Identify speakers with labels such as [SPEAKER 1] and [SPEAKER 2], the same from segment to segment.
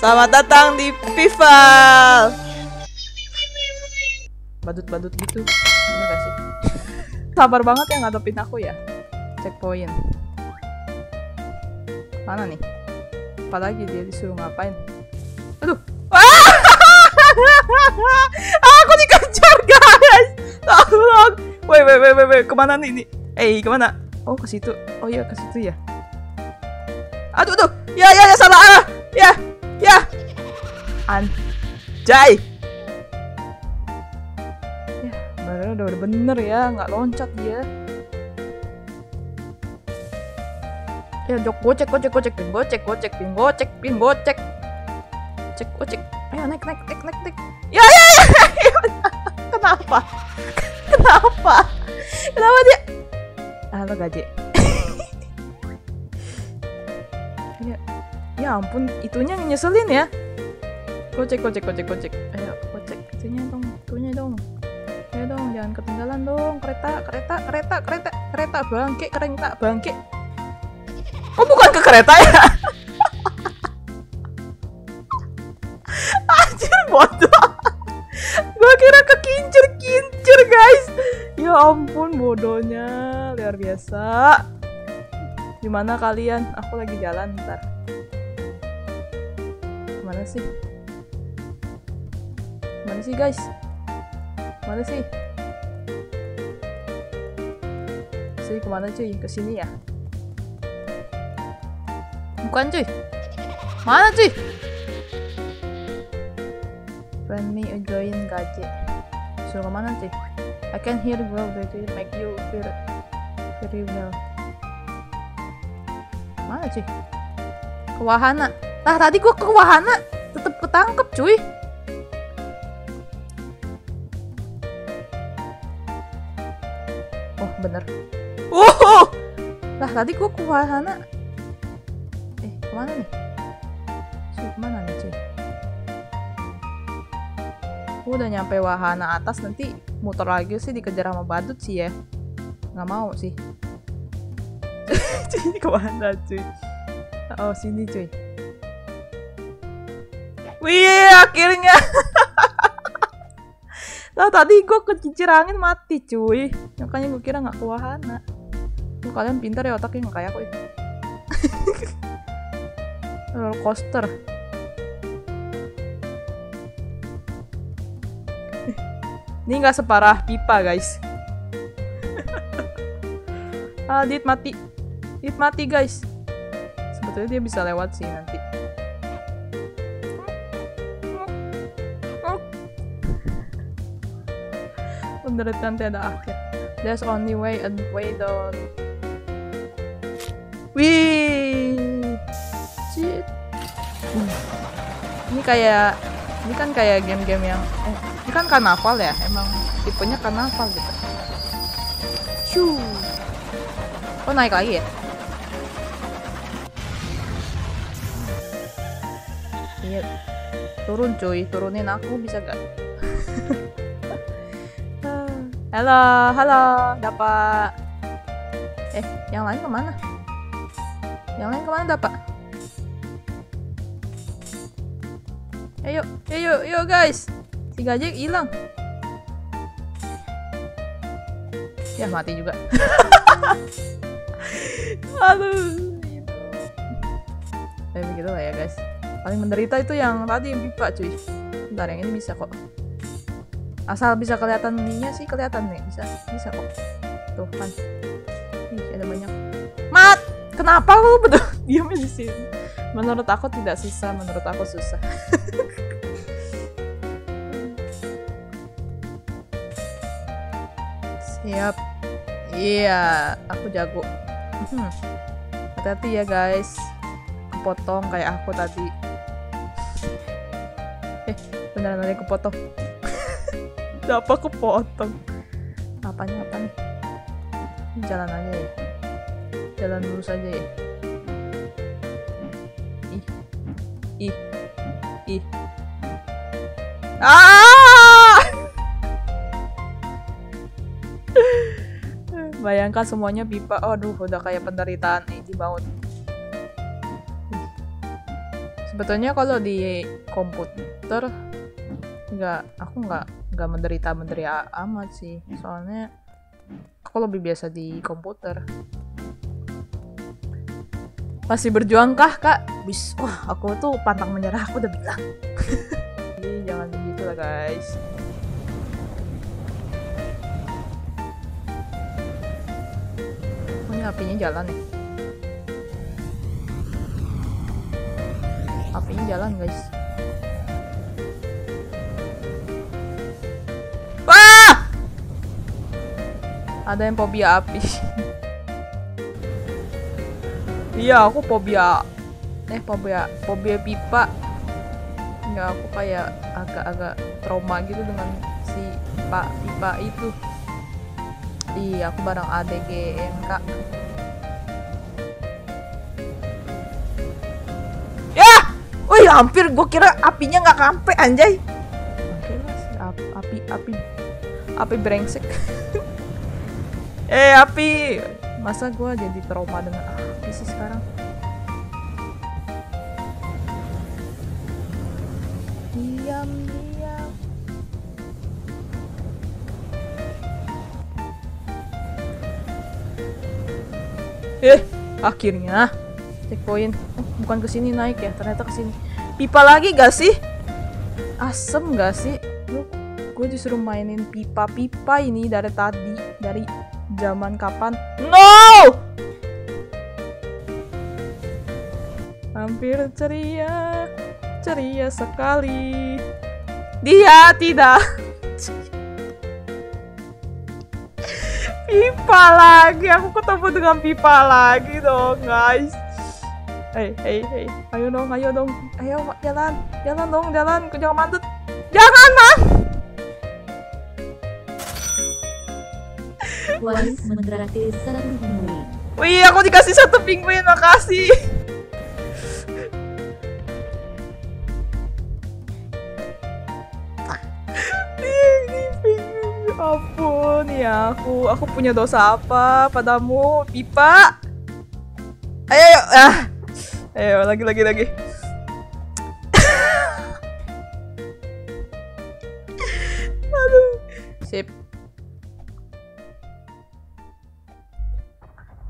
[SPEAKER 1] Selamat datang di Pival. Badut-badut gitu. Ini gak sih? Sabar banget ya ngadepin aku ya. Checkpoint. Mana nih? Apalagi dia disuruh ngapain? Aduh. aku dikejar guys. Tolong. Wait, wait, wait, wait. Ke mana nih ini? Eh, ke mana? Oh, ke situ. Oh iya, ke situ ya. Aduh, aduh. Ya, ya, ya, salah arah. Ya, ya. Anjay. Ya, bener udah, bener ya, nggak loncat dia. Ya, jok gocek, gocek, gocek, pin gocek, gocek, pin gocek, pin gocek. Cek, gocek. Ayo naik, naik, naik, naik, naik. Ya, ya, ya. Kenapa? Kenapa? Kenapa dia? Halo gaje. Ya ampun, itunya nyeselin ya. Gocek, gocek, gocek, gocek. Ayo, gocek. Itunya dong, itunya dong. Ayo dong, jangan ketinggalan dong. Kereta, kereta, kereta, kereta, kereta bangke, kereta bangke. Oh, bukan ke kereta ya? Anjir, bodoh. Gua kira ke kincir-kincir, guys. Ya ampun, bodohnya. Luar biasa. Gimana kalian? Aku lagi jalan ntar. Mana sih? Mana sih guys? Mana sih? Sini ke mana cuy? Ke sini ya? Bukan cuy. Mana cuy? Friend me join gaje. Suruh ke mana cuy? I can hear well better make you feel very well. Mana cuy? Ke wahana. Lah tadi gua ke wahana tetep ketangkep cuy. Oh bener. Oh, lah tadi gua ke wahana. Eh ke mana nih? Cuy ke mana nih cuy? Gua udah nyampe wahana atas nanti muter lagi sih dikejar sama badut sih ya. Nggak mau sih. cuy ke wahana cuy. Oh sini cuy. Wih akhirnya. Lah tadi gue kecincir angin mati cuy. Makanya gue kira nggak ke wahana. Tuh, kalian pintar ya otaknya nggak kayak aku ya. Roller coaster. Ini nggak separah pipa guys. ah, Dit mati. Dit mati guys. Sebetulnya dia bisa lewat sih nanti. Penderitaan tiada akhir. There's only way and way down. Wih. Ini kayak, ini kan kayak game-game yang, eh, ini kan karnaval ya, emang tipenya karnaval gitu. Shoo. Oh naik lagi ya? Iya, turun cuy, turunin aku bisa gak? Halo, halo, dapat. Eh, yang lain ke mana? Yang lain ke mana dapat? Ayo, ayo, ayo guys. Si gajah hilang. Ya mati juga. Aduh. Eh begitu lah ya guys. Paling menderita itu yang tadi pipa cuy. Bentar yang ini bisa kok asal bisa kelihatan ininya sih kelihatan nih. Bisa bisa kok. Tuh kan. Ih, ada banyak. Mat kenapa lu betul? Diamnya di sini menurut aku tidak susah menurut aku susah. Siap. Iya aku jago. Hmm. hati-hati ya guys. Kepotong kayak aku tadi. Eh beneran ada kepotong apa kepotong apanya apa nih jalan aja ya. Jalan lurus aja ya. Ih. Ih. Ih. Ah! Bayangkan semuanya pipa aduh udah kayak penderitaan nih di maut Sebetulnya kalau di komputer nggak aku nggak nggak menderita menderita amat sih. Soalnya aku lebih biasa di komputer. Masih berjuang kah kak? Bis wah aku tuh pantang menyerah aku udah bilang. Jadi jangan begitu lah guys. Oh, ini apinya jalan nih apinya jalan guys ada yang fobia api. Iya aku fobia eh fobia fobia pipa. Ya aku kayak agak-agak trauma gitu dengan si pipa pipa itu. Iya aku bareng ADGMK ya! Wih hampir gue kira apinya nggak kampe anjay. Oke lah api api, api brengsek eh api. Masa gue jadi trauma dengan api sih sekarang? Diam diam. Eh akhirnya checkpoint. Oh, bukan ke sini naik ya ternyata ke sini pipa lagi gak sih? Asem gak sih? Gue disuruh mainin pipa-pipa ini dari tadi dari zaman kapan? No! Hampir ceria ceria sekali. Dia tidak. Pipa lagi aku ketemu dengan pipa lagi dong guys. Hei hei hei. Ayo dong ayo dong. Ayo jalan. Jalan dong jalan. Jangan mantut jangan man
[SPEAKER 2] Wise menggratis satu penguin.
[SPEAKER 1] Wih, aku dikasih satu penguin, makasih. Ampun ya aku, aku punya dosa apa padamu, pipa? Ayo, ayo, ah, ayo lagi, lagi, lagi.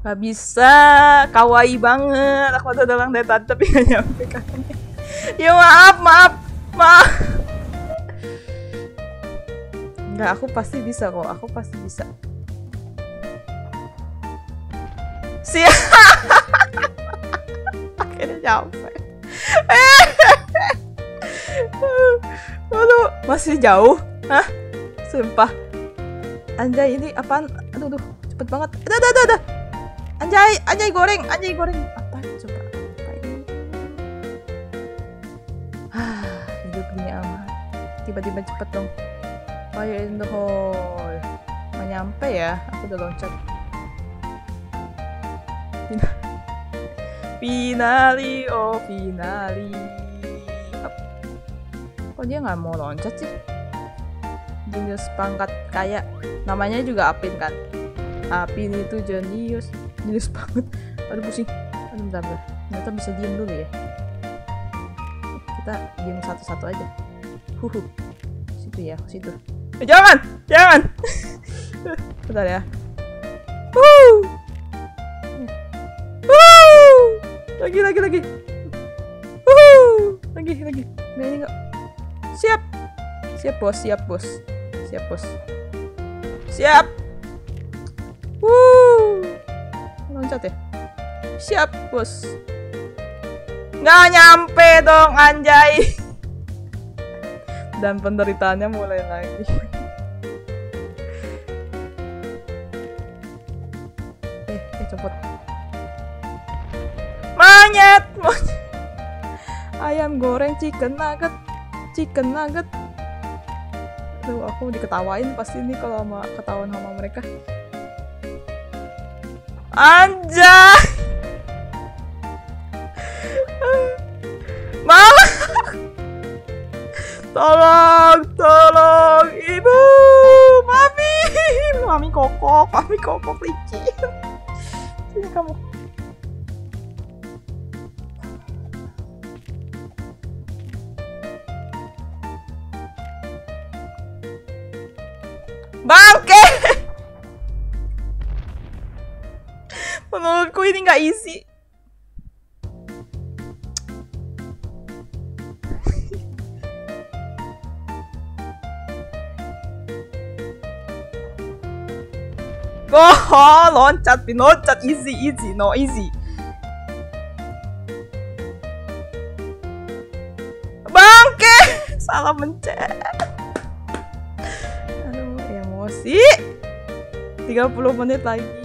[SPEAKER 1] Gak bisa, kawaii banget. Aku ada dalang dari tadi tapi gak nyampe katanya. Ya maaf, maaf, maaf. Enggak, aku pasti bisa kok. Aku pasti bisa. Siap. Akhirnya nyampe. Aduh, masih jauh? Hah? Sumpah. Anjay, ini apaan? Aduh, aduh, cepet banget. Aduh, aduh, aduh. Anjay, anjay goreng, anjay goreng. Apa coba? Apa ini? Ah, hidup gini amat. Tiba-tiba cepet dong. Fire in the hole. Mau nyampe ya? Aku udah loncat. Fin- Finali, oh finali. Kok dia nggak mau loncat sih? Jenius pangkat kayak namanya juga Apin kan? Apin itu jenius jenius banget. Aduh pusing. Aduh bentar, bentar. ternyata bisa diem dulu ya. Kita diem satu-satu aja. Huhu. Situ ya situ. Eh, jangan! Jangan! Bentar ya. Wuh. Wuh. lagi lagi lagi. Wuh. lagi lagi. Nah ini enggak siap. Siap bos. Siap bos. Siap bos. Siap loncat ya? Siap bos. Nggak nyampe dong anjay. Dan penderitaannya mulai lagi eh eh cepet monyet monyet. Ayam goreng chicken nugget chicken nugget. Aduh, aku diketawain pasti nih kalau ketahuan sama mereka Anjay. Mama. Tolong, tolong, ibu, mami, mami kokok, mami kokok licin. Sini kamu. Menurutku ini nggak easy. Oh, loncat, loncat, easy, easy, no easy. Bangke, salah mencet. Aduh, emosi. 30 menit lagi.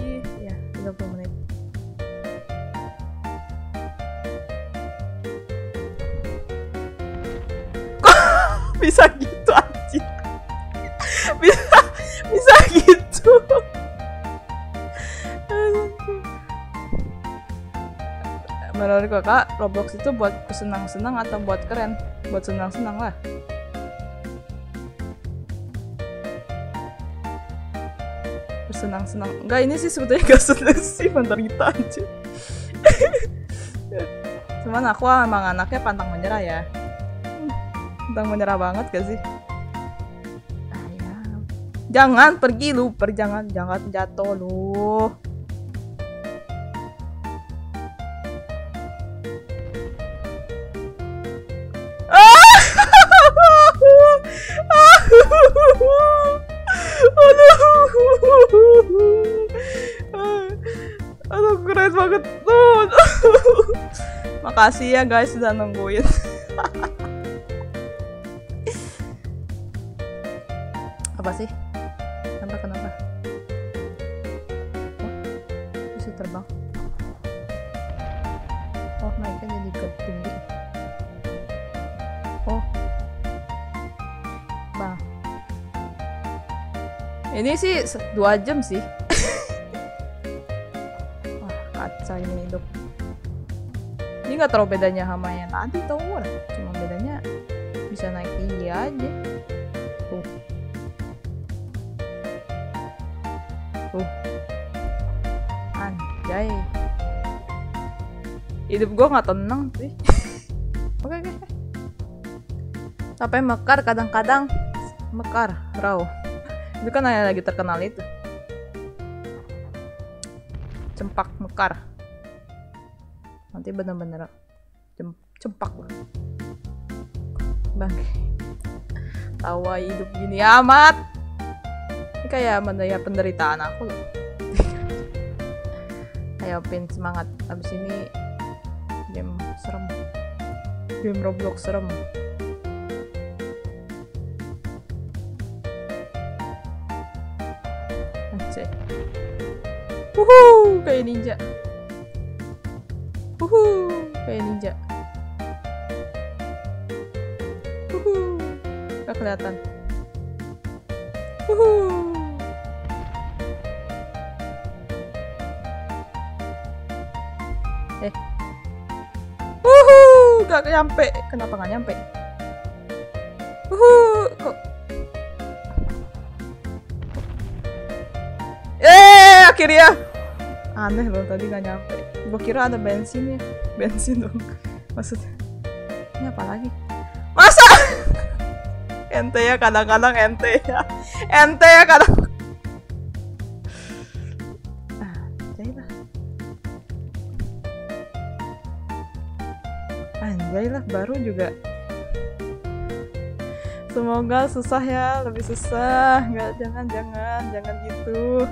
[SPEAKER 1] Bisa gitu anjing? Bisa bisa gitu. Menurut kakak, Roblox itu buat senang-senang atau buat keren? Buat senang-senang lah. Bersenang-senang. Enggak, ini sih sebetulnya gak senang sih, menderita aja. Cuman aku emang anaknya pantang menyerah ya. Pantang menyerah banget gak sih? Jangan pergi lu, per jangan jangan jatuh lu. Aduh keren banget tuh. Makasih ya guys sudah nungguin. Apa sih? Kenapa kenapa? Oh, bisa terbang. Oh, naiknya jadi ke tinggi. Oh, bang. Ini sih dua jam sih. Wah, kaca ini hidup. Ini nggak terlalu bedanya sama yang tadi tau? Cuma bedanya bisa naik tinggi aja. Anjay. Hidup gua nggak tenang sih. Oke, oke. Sampai mekar kadang-kadang mekar, raw. Itu kan yang lagi terkenal itu. Cempak mekar. Nanti bener-bener cem- cempak lah. Bang. Tawa hidup gini amat. Ini kayak mendaya penderitaan aku loh. Ayo pin semangat. Abis ini game serem. Game Roblox serem. Anjay. Wuhuu, kayak ninja. Wuhuu, kayak ninja. Wuhuu, gak kelihatan. Wuhuu. Wuhuu, gak nyampe. Kenapa gak nyampe? Wuhuu, kok Eh, akhirnya. Aneh loh tadi nggak nyampe. Gue kira ada bensinnya. Bensin dong. Maksudnya. Ini apa lagi? Masa? ente ya kadang-kadang ente ya. Ente ya kadang. Anjay lah, baru juga. Semoga susah ya, lebih susah. Nggak, jangan, jangan, jangan gitu.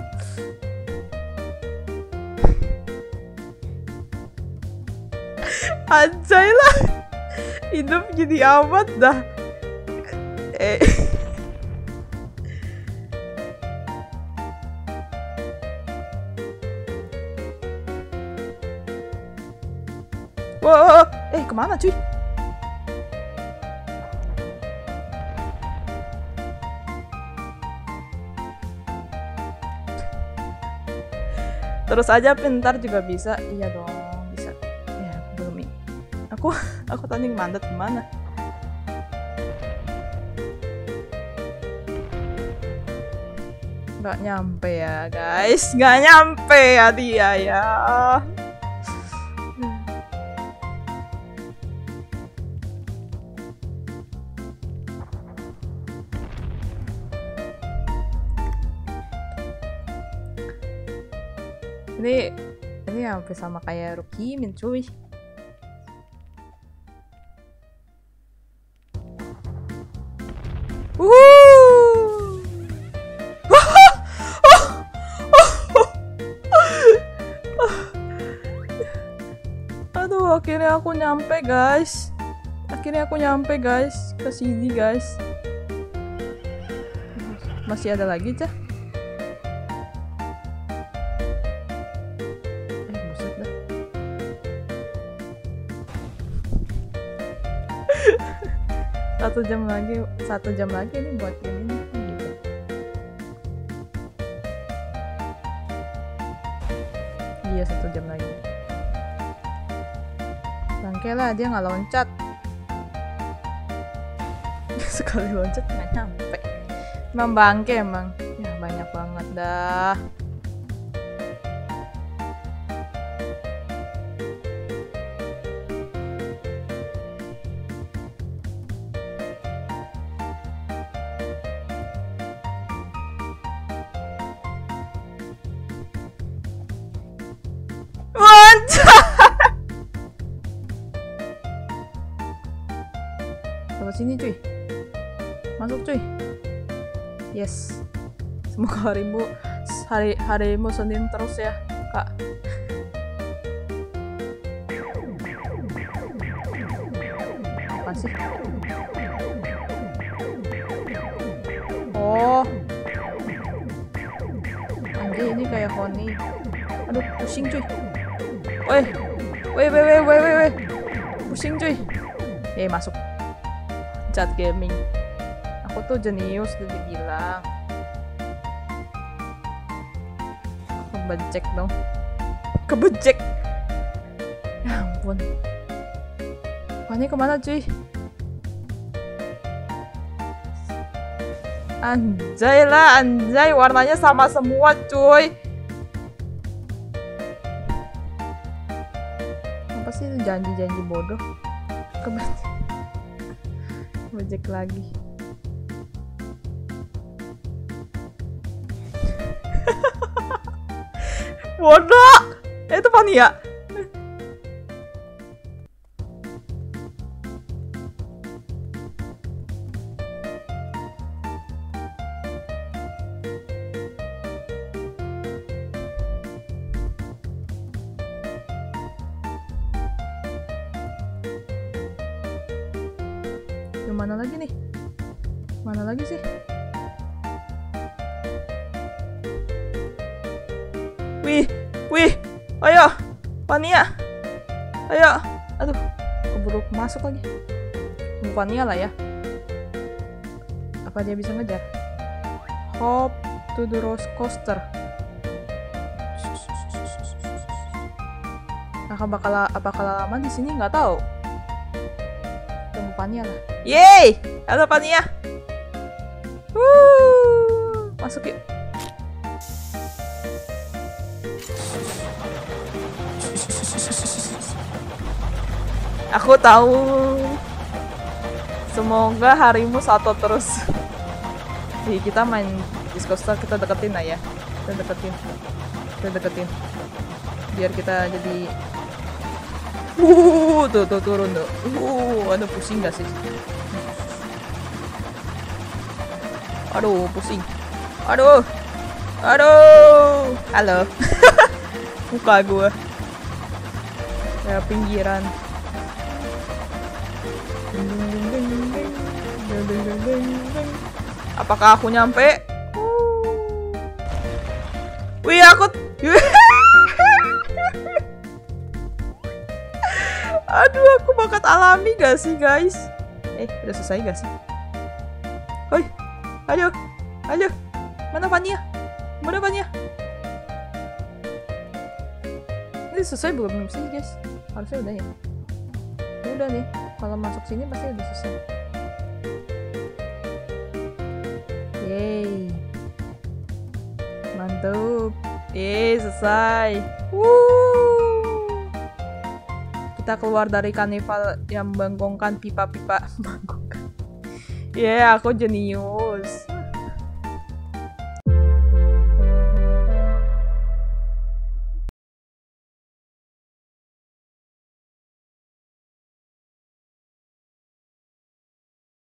[SPEAKER 1] Anjay lah. Hidup gini amat dah. Eh. Ke mana cuy? Terus aja pintar juga bisa. Iya dong, bisa. Ya, belum i- Aku aku tadi mandat ke mana? Nggak nyampe ya guys, nggak nyampe ya dia ya. Hampir sama kayak Rukimin cuy. Wuh! Aduh, akhirnya aku nyampe, guys. Akhirnya aku nyampe, guys, ke sini, guys. Masih ada lagi, Cah? Satu jam lagi, satu jam lagi nih buat ini. Gitu. Iya, satu jam lagi. Bangke lah, dia nggak loncat. Sekali loncat nggak nyampe. Emang bangke emang. Ya banyak banget dah. Lewat sini cuy. Masuk cuy. Yes. Semoga harimu hari harimu Senin terus ya, Kak. Apa sih? Oh. Anjir ini kayak Honey. Aduh, pusing cuy. Woi, woi, woi, woi, woi, woi. Pusing cuy. Eh, masuk. Chat gaming. Aku tuh jenius udah dibilang. Kebecek dong. Kebecek. Ya ampun. Ini ke mana cuy? Anjay lah, anjay. Warnanya sama semua cuy. Apa sih janji-janji bodoh? Kebecek. Kebecek lagi. Bodoh! Itu Pania. Mana lagi nih? Mana lagi sih? Wih, wih, ayo, Pania, ayo, aduh, keburu masuk lagi. Pania lah ya. Apa dia bisa ngejar? Hop to the roller coaster. Akan bakal bakal lama di sini nggak tahu. Pania lah. Yeay, halo Pania. Wuh, masuk yuk. Aku tahu. Semoga harimu satu terus. Jadi kita main disco kita deketin lah ya. Kita deketin. Kita deketin. Biar kita jadi Uh, tuh tuh turun tuh. Uh, aduh pusing gak sih? Aduh, pusing. Aduh. Aduh. Halo. Muka gue. Ya pinggiran. Apakah aku nyampe? Wih, aku Aduh, aku bakat alami gak sih, guys? Eh, udah selesai gak sih? Hoi, ayo, ayo. Mana Fania? Mana Fania? Ini selesai belum sih, guys? Harusnya udah ya. Udah nih, kalau masuk sini pasti udah selesai. Yeay. Mantap. Yeay, selesai. Wuh kita keluar dari karnival yang membangkongkan pipa-pipa membangkongkan. Ya, yeah, aku jenius.